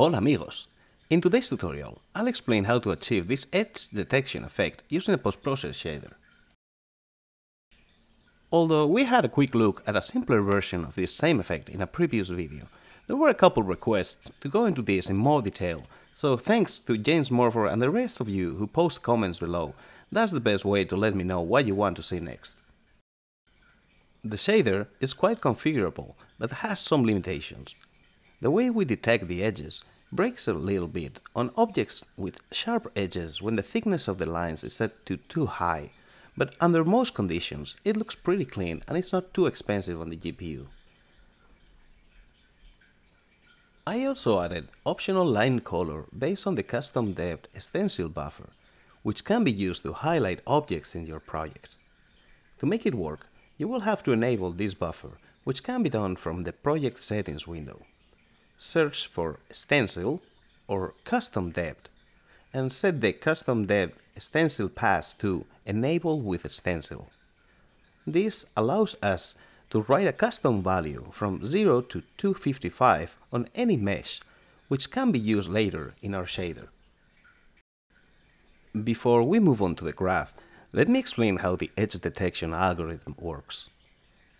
Hola amigos! In today's tutorial, I'll explain how to achieve this edge detection effect using a post-process shader. Although we had a quick look at a simpler version of this same effect in a previous video, there were a couple requests to go into this in more detail, so thanks to James Morford and the rest of you who post comments below, that's the best way to let me know what you want to see next. The shader is quite configurable, but has some limitations. The way we detect the edges breaks a little bit on objects with sharp edges when the thickness of the lines is set to too high, but under most conditions it looks pretty clean and it's not too expensive on the GPU. I also added optional line color based on the custom depth stencil buffer, which can be used to highlight objects in your project. To make it work, you will have to enable this buffer, which can be done from the project settings window search for stencil or custom depth and set the custom depth stencil path to enable with stencil. This allows us to write a custom value from 0 to 255 on any mesh, which can be used later in our shader. Before we move on to the graph, let me explain how the edge detection algorithm works.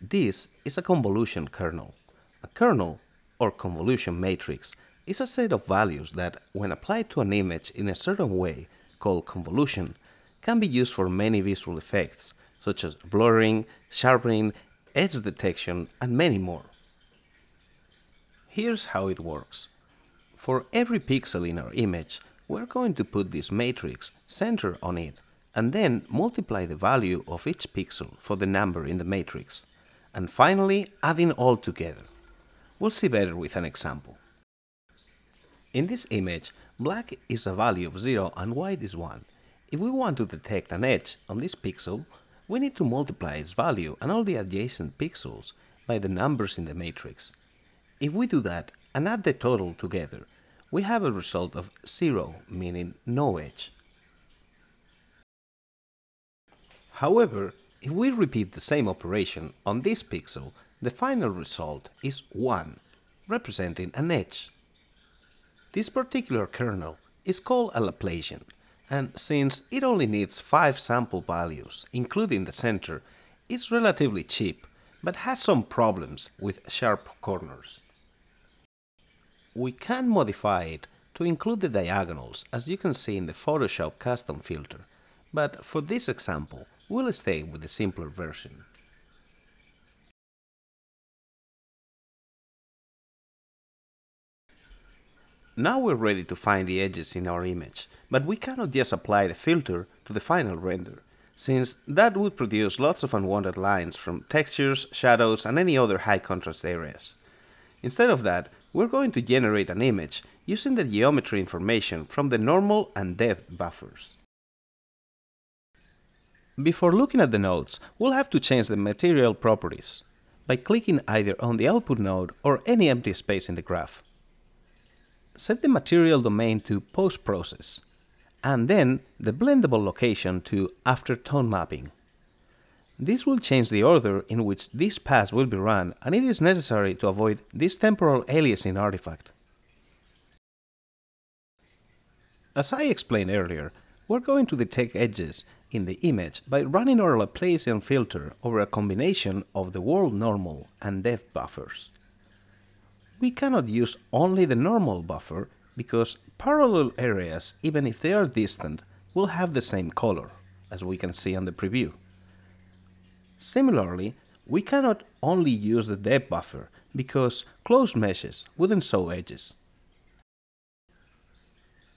This is a convolution kernel. A kernel or convolution matrix is a set of values that, when applied to an image in a certain way, called convolution, can be used for many visual effects, such as blurring, sharpening, edge detection, and many more. Here's how it works. For every pixel in our image, we're going to put this matrix center on it, and then multiply the value of each pixel for the number in the matrix, and finally adding all together. We'll see better with an example. In this image, black is a value of 0 and white is 1. If we want to detect an edge on this pixel, we need to multiply its value and all the adjacent pixels by the numbers in the matrix. If we do that and add the total together, we have a result of 0, meaning no edge. However, if we repeat the same operation on this pixel, the final result is 1, representing an edge. This particular kernel is called a Laplacian, and since it only needs 5 sample values, including the center, it's relatively cheap, but has some problems with sharp corners. We can modify it to include the diagonals, as you can see in the Photoshop custom filter, but for this example, we'll stay with the simpler version. Now we're ready to find the edges in our image, but we cannot just apply the filter to the final render, since that would produce lots of unwanted lines from textures, shadows, and any other high contrast areas. Instead of that, we're going to generate an image using the geometry information from the normal and depth buffers. Before looking at the nodes, we'll have to change the material properties by clicking either on the output node or any empty space in the graph set the material domain to post-process, and then the blendable location to after tone mapping. This will change the order in which this pass will be run, and it is necessary to avoid this temporal aliasing artifact. As I explained earlier, we're going to detect edges in the image by running our Laplacian filter over a combination of the world normal and depth buffers we cannot use only the normal buffer because parallel areas, even if they are distant, will have the same color, as we can see on the preview. Similarly, we cannot only use the depth buffer because closed meshes wouldn't show edges.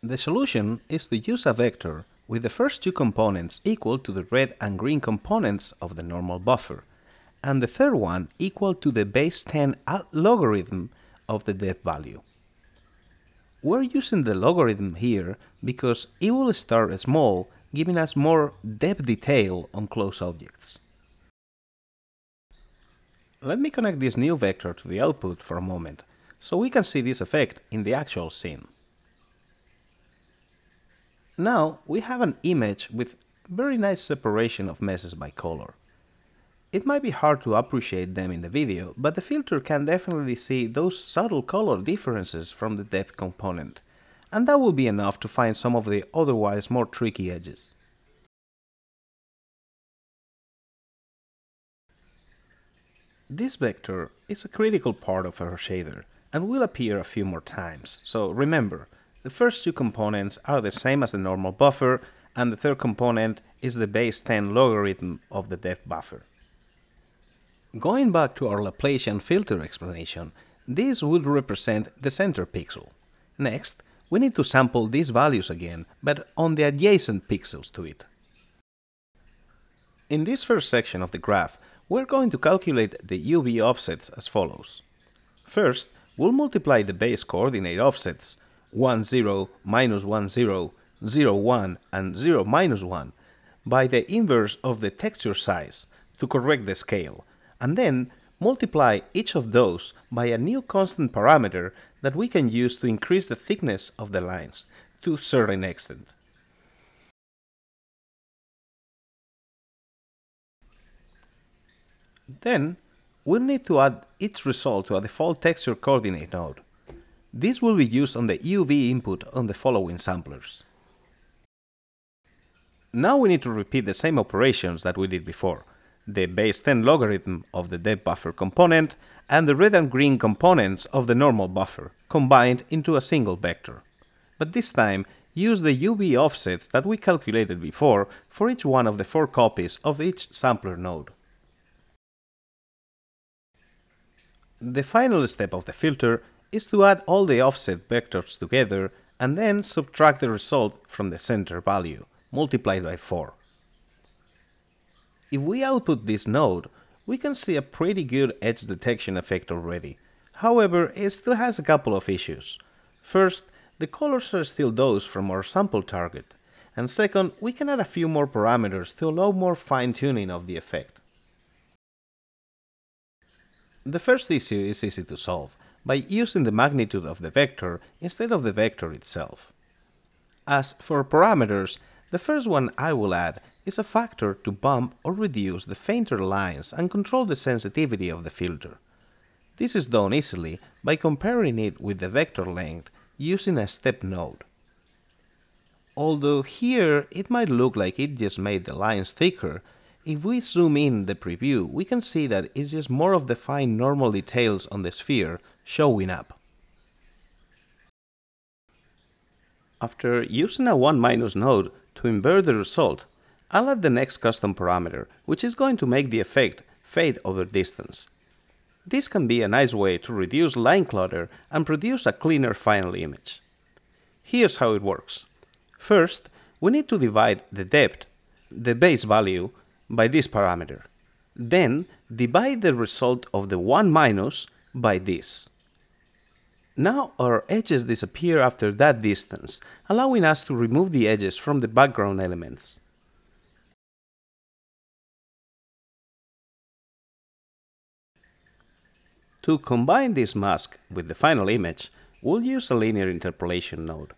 The solution is to use a vector with the first two components equal to the red and green components of the normal buffer, and the third one equal to the base 10 logarithm of the depth value. We're using the logarithm here because it will start small, giving us more depth detail on close objects. Let me connect this new vector to the output for a moment, so we can see this effect in the actual scene. Now we have an image with very nice separation of meshes by color. It might be hard to appreciate them in the video, but the filter can definitely see those subtle color differences from the depth component, and that will be enough to find some of the otherwise more tricky edges. This vector is a critical part of our shader and will appear a few more times, so remember, the first two components are the same as the normal buffer, and the third component is the base 10 logarithm of the depth buffer. Going back to our Laplacian filter explanation, this would represent the center pixel. Next, we need to sample these values again, but on the adjacent pixels to it. In this first section of the graph, we're going to calculate the UV offsets as follows. First, we'll multiply the base coordinate offsets 1, 0, minus 1, 0, 0, 1, and 0, minus 1 by the inverse of the texture size to correct the scale, and then multiply each of those by a new constant parameter that we can use to increase the thickness of the lines to a certain extent. Then, we'll need to add each result to a default texture coordinate node. This will be used on the UV input on the following samplers. Now we need to repeat the same operations that we did before, the base 10 logarithm of the depth buffer component and the red and green components of the normal buffer, combined into a single vector. But this time, use the UV offsets that we calculated before for each one of the four copies of each sampler node. The final step of the filter is to add all the offset vectors together and then subtract the result from the center value, multiplied by 4. If we output this node, we can see a pretty good edge detection effect already. However, it still has a couple of issues. First, the colors are still those from our sample target, and second, we can add a few more parameters to allow more fine-tuning of the effect. The first issue is easy to solve, by using the magnitude of the vector instead of the vector itself. As for parameters, the first one I will add is a factor to bump or reduce the fainter lines and control the sensitivity of the filter. This is done easily by comparing it with the vector length using a step node. Although here it might look like it just made the lines thicker, if we zoom in the preview, we can see that it's just more of the fine normal details on the sphere showing up. After using a 1 minus node to invert the result, I'll add the next custom parameter, which is going to make the effect fade over distance. This can be a nice way to reduce line clutter and produce a cleaner final image. Here's how it works. First, we need to divide the depth, the base value, by this parameter. Then, divide the result of the 1 minus by this. Now our edges disappear after that distance, allowing us to remove the edges from the background elements. To combine this mask with the final image, we'll use a linear interpolation node.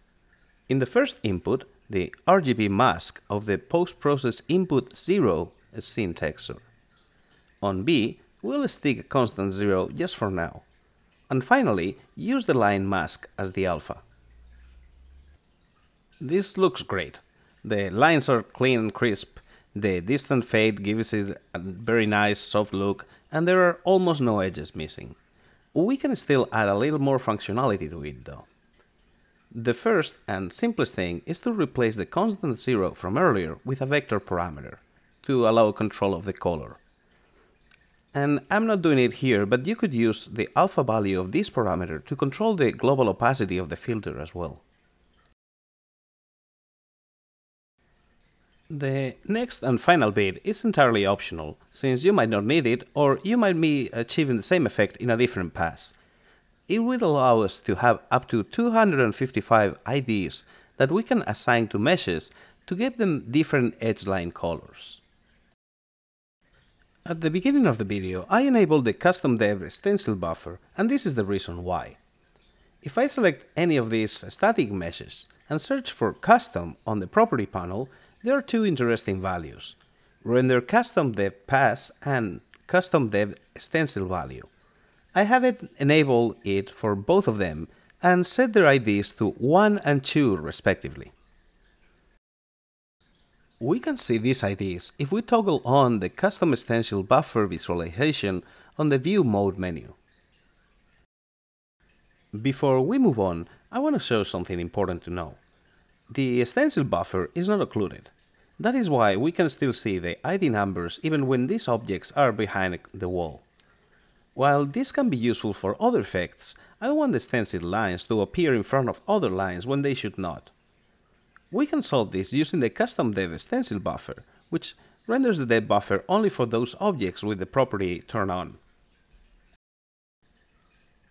In the first input, the RGB mask of the post-process input 0 is scene texture. On B, we'll stick a constant 0 just for now. And finally, use the line mask as the alpha. This looks great. The lines are clean and crisp, the distant fade gives it a very nice soft look, and there are almost no edges missing. We can still add a little more functionality to it though. The first and simplest thing is to replace the constant zero from earlier with a vector parameter to allow control of the color. And I'm not doing it here, but you could use the alpha value of this parameter to control the global opacity of the filter as well. The next and final bit is entirely optional, since you might not need it or you might be achieving the same effect in a different pass. It will allow us to have up to 255 IDs that we can assign to meshes to give them different edge line colors. At the beginning of the video, I enabled the custom depth stencil buffer, and this is the reason why. If I select any of these static meshes and search for custom on the property panel, there are two interesting values. render custom depth pass and custom depth stencil value. I have it enabled it for both of them and set their IDs to 1 and 2 respectively. We can see these IDs if we toggle on the custom stencil buffer visualization on the view mode menu. Before we move on, I want to show something important to know. The stencil buffer is not occluded. That is why we can still see the ID numbers even when these objects are behind the wall. While this can be useful for other effects, I don't want the stencil lines to appear in front of other lines when they should not. We can solve this using the custom depth stencil buffer, which renders the depth buffer only for those objects with the property turned on.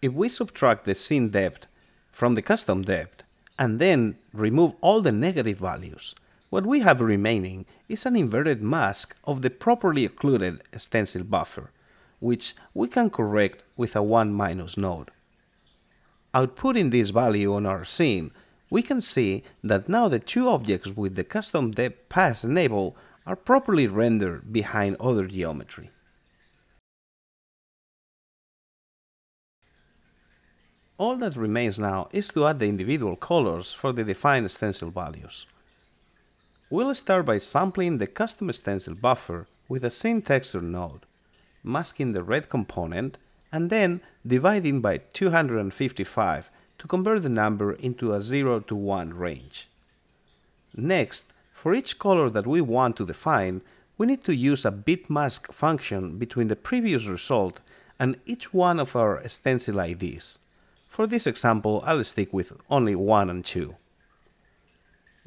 If we subtract the scene depth from the custom depth and then remove all the negative values, what we have remaining is an inverted mask of the properly occluded stencil buffer, which we can correct with a 1 minus node. Outputting this value on our scene we can see that now the two objects with the custom depth pass enabled are properly rendered behind other geometry. All that remains now is to add the individual colors for the defined stencil values. We'll start by sampling the custom stencil buffer with a scene texture node, masking the red component, and then dividing by 255 to convert the number into a 0 to 1 range. Next, for each color that we want to define, we need to use a bit mask function between the previous result and each one of our stencil IDs. For this example, I'll stick with only 1 and 2.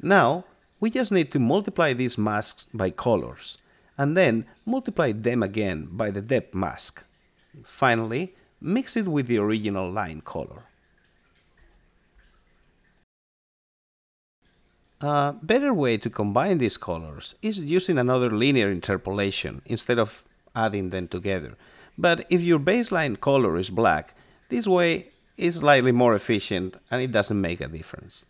Now, we just need to multiply these masks by colors, and then multiply them again by the depth mask. Finally, mix it with the original line color. A better way to combine these colors is using another linear interpolation instead of adding them together. But if your baseline color is black, this way is slightly more efficient and it doesn't make a difference.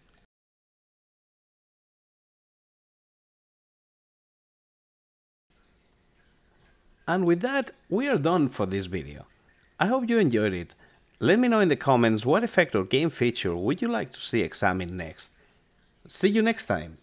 And with that, we are done for this video. I hope you enjoyed it. Let me know in the comments what effect or game feature would you like to see examined next. See you next time.